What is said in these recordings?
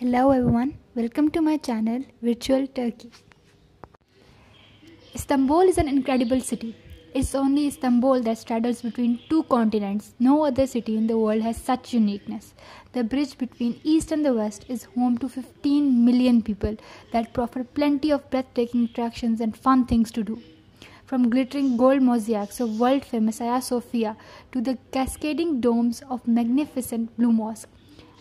Hello everyone, welcome to my channel Virtual Turkey. Istanbul is an incredible city. It's only Istanbul that straddles between two continents. No other city in the world has such uniqueness. The bridge between east and the west is home to 15 million people that offer plenty of breathtaking attractions and fun things to do. From glittering gold mosaics of world famous Hagia Sophia to the cascading domes of magnificent Blue Mosque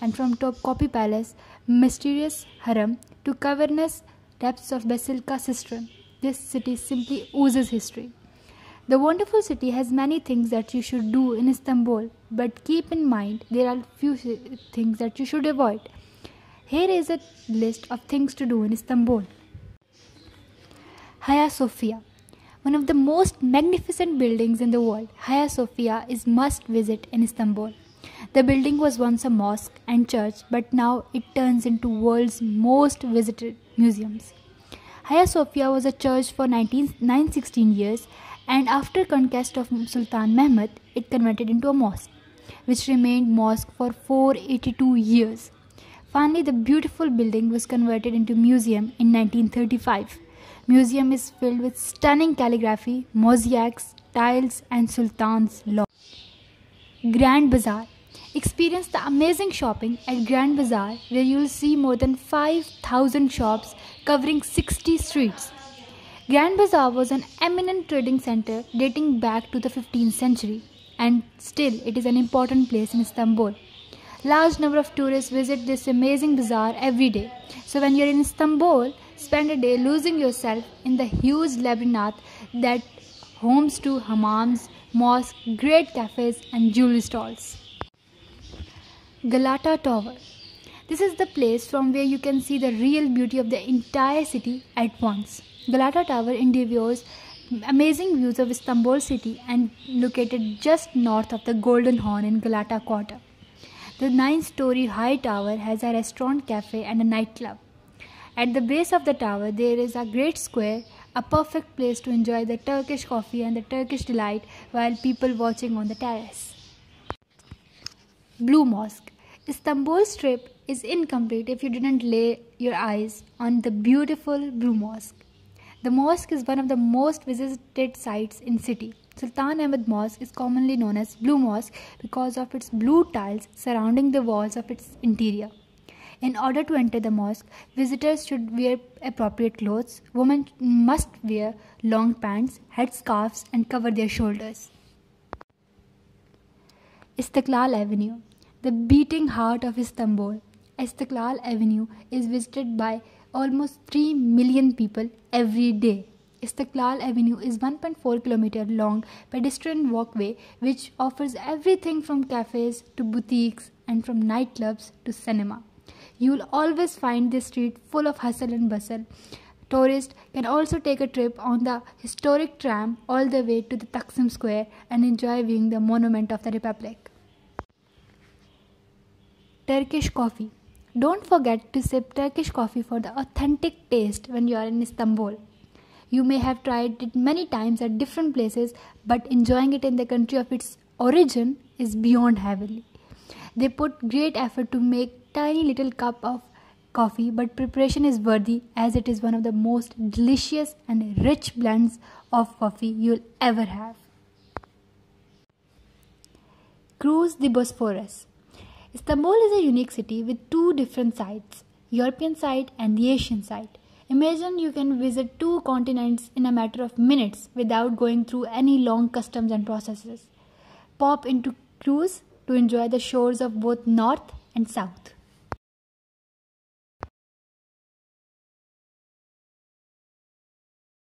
and from Topkapi Palace, mysterious harem, to cavernous depths of Basilica Cistern, this city simply oozes history. The wonderful city has many things that you should do in Istanbul, but keep in mind there are few things that you should avoid. Here is a list of things to do in Istanbul. Hagia Sophia, one of the most magnificent buildings in the world, Hagia Sophia is must visit in Istanbul. The building was once a mosque and church, but now it turns into world's most visited museums. Hagia Sophia was a church for 19, 916 years, and after conquest of Sultan Mehmed, it converted into a mosque, which remained mosque for 482 years. Finally, the beautiful building was converted into museum in 1935. Museum is filled with stunning calligraphy, mosaics, tiles, and Sultan's law. Grand Bazaar Experience the amazing shopping at Grand Bazaar where you will see more than 5000 shops covering 60 streets. Grand Bazaar was an eminent trading center dating back to the 15th century and still it is an important place in Istanbul. Large number of tourists visit this amazing bazaar every day. So when you're in Istanbul, spend a day losing yourself in the huge labyrinth that homes to hammams, mosques, great cafes and jewelry stalls. Galata Tower. This is the place from where you can see the real beauty of the entire city at once. Galata Tower endeavors amazing views of Istanbul city and located just north of the Golden Horn in Galata quarter. The nine-story high tower has a restaurant, cafe and a nightclub. At the base of the tower there is a great square, a perfect place to enjoy the Turkish coffee and the Turkish delight while people watching on the terrace. Blue Mosque Istanbul's trip is incomplete if you didn't lay your eyes on the beautiful Blue Mosque. The mosque is one of the most visited sites in city. Sultan Ahmed Mosque is commonly known as Blue Mosque because of its blue tiles surrounding the walls of its interior. In order to enter the mosque, visitors should wear appropriate clothes. Women must wear long pants, headscarves, and cover their shoulders. Istiklal Avenue the beating heart of Istanbul, Istiklal Avenue is visited by almost 3 million people every day. Istiklal Avenue is 1.4 km long pedestrian walkway which offers everything from cafes to boutiques and from nightclubs to cinema. You will always find this street full of hustle and bustle. Tourists can also take a trip on the historic tram all the way to the Taksim Square and enjoy viewing the monument of the Republic. Turkish coffee. Don't forget to sip Turkish coffee for the authentic taste when you are in Istanbul. You may have tried it many times at different places, but enjoying it in the country of its origin is beyond heavenly. They put great effort to make tiny little cup of coffee, but preparation is worthy as it is one of the most delicious and rich blends of coffee you'll ever have. Cruise the Bosphorus. Istanbul is a unique city with two different sides, European side and the Asian side. Imagine you can visit two continents in a matter of minutes without going through any long customs and processes. Pop into cruise to enjoy the shores of both north and south.